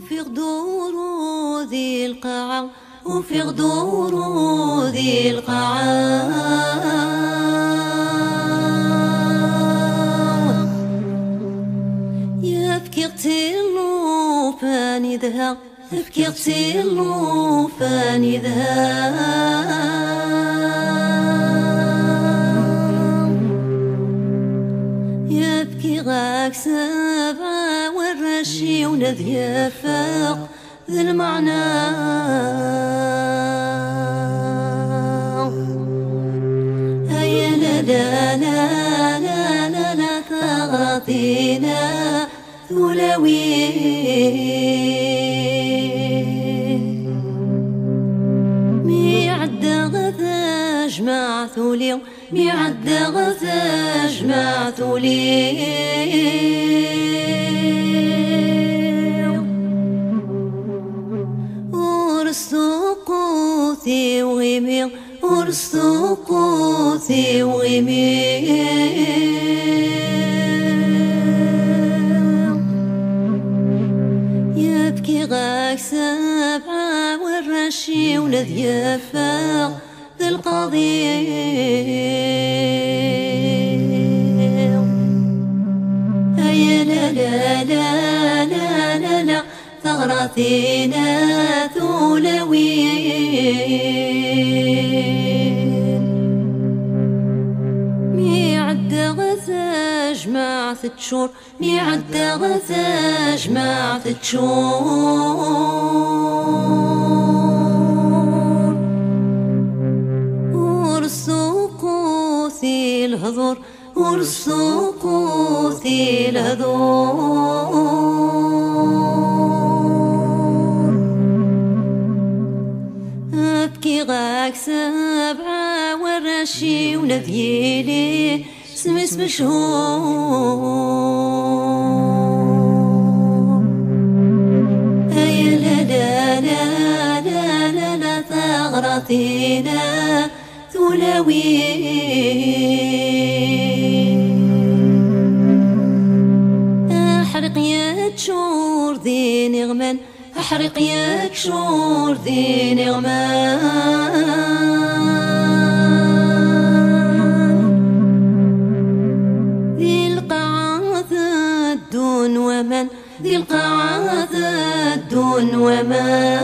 وفي غدور ذي القاع وفي غدور ذي القاع يبكي اغتل فاني ذهب يبكي اغتل فاني ذهب يبكي غاك سبعة والرشي ونذي فاق ذي المعنى. هيا لا لا لا لا لا لا تغطينا ثلوي ميعد غثا جمع ثولي ميعد غثا جمع ثولي ورستو قوتي وغيمي ورستو قوتي وغيمي يبكي غاك سبعة والرشي ولد يفاق. القضية هيا لا لا لا لا لا لا ثغرتنا ثولوين ميعد غثا جماعة تشور ميعد غثا جماعة تشور ورسوقوثي الهضور ورسوقوثي الهضور أبكي غاك سبعة والرشي ونذيلي سمس مشهور هيا لا لا لا لا لا لا ثلوي أحرق يا تشور ذي نغمان أحرق يا تشور ذي نغمان ذي القاعة الدون ومن ذي القاعة الدون ومن.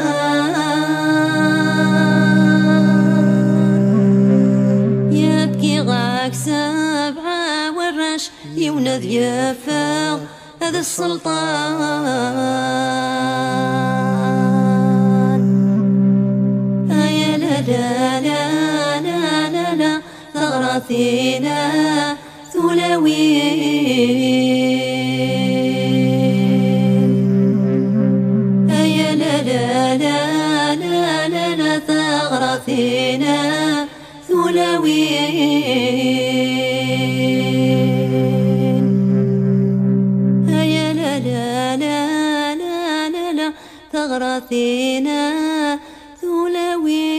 يونذ يفاق هذا السلطان هيا لا لا لا لا لا لا ثغرتنا ثلوين هيا لا لا لا لا لا ثغرتنا ثلوين ثغرتنا ثلوي